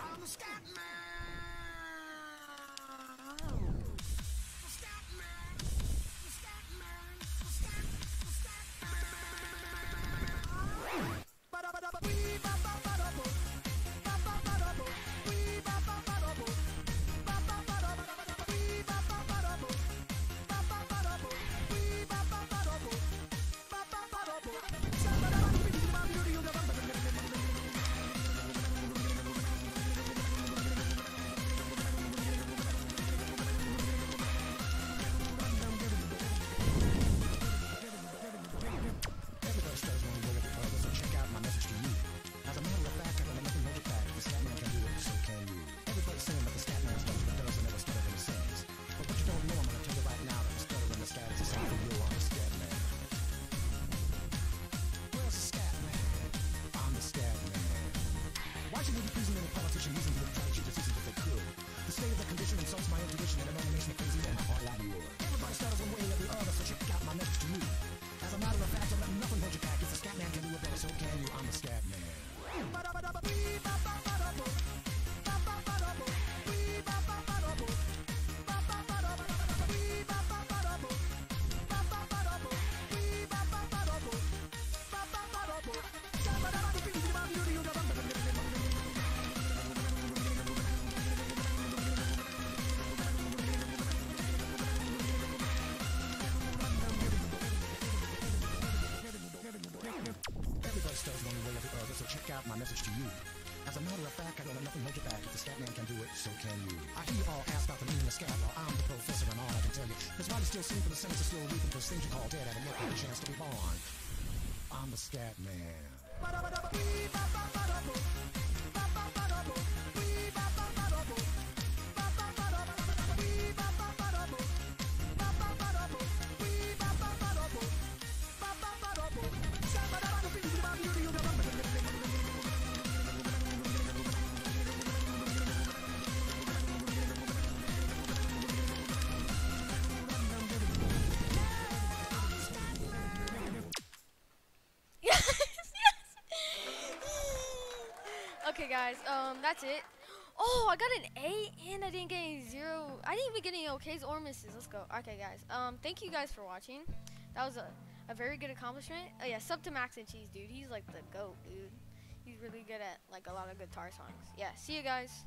I'm Scatman! impossible to message to you. As a matter of fact, I don't let nothing hold you back. If the scat man can do it, so can you. I hear you all ask about the meaning of scat law. I'm the professor and all I can tell you is why you still sleep for the sentence of slow reaping those things you call dead haven't yet had a chance to be born. I'm the scat man. Okay, guys. Um, that's it. Oh, I got an A and I didn't get any zero. I didn't even get any okays or misses. Let's go. Okay, guys. Um, thank you guys for watching. That was a, a very good accomplishment. Oh yeah, sub to Max and Cheese, dude. He's like the goat, dude. He's really good at like a lot of guitar songs. Yeah. See you guys.